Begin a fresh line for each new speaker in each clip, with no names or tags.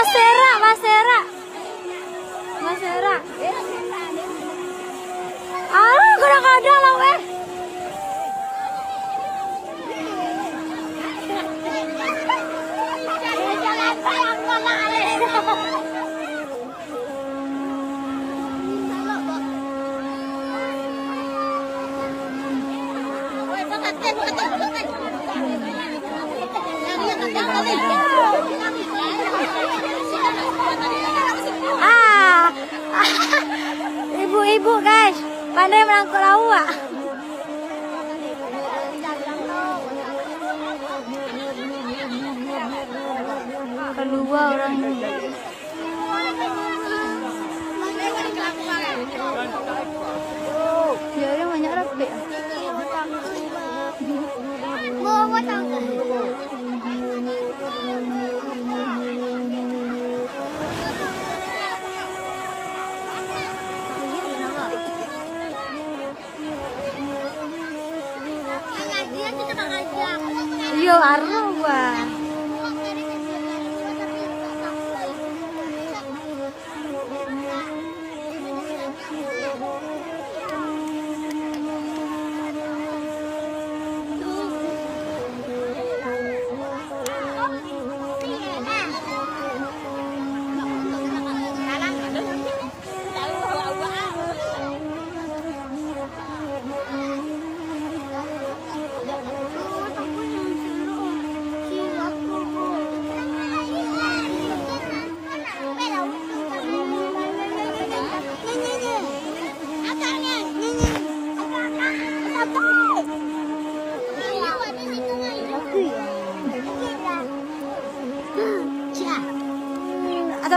Masera, Masera. Masera. Ah, kadang-kadang lah weh. Ah, ibu-ibu guys, pandai melangkut lawak. Keluar orang Ya orang banyak rapi. Yo arwa. Atau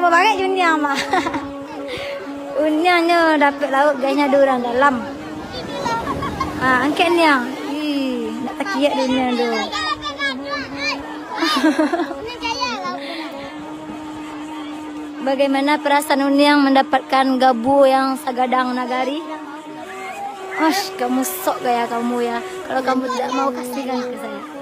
apa pakai unyang mah? Unyangnya dapat laut gayanya ada orang dalam. Ah, angkat. Ih, nak takiat dunia tu. Bagaimana perasaan Unyang mendapatkan gabu yang sagadang nagari? Ash, kamu sok gaya kamu ya. Kalau kamu tidak mau kasihkan ke saya.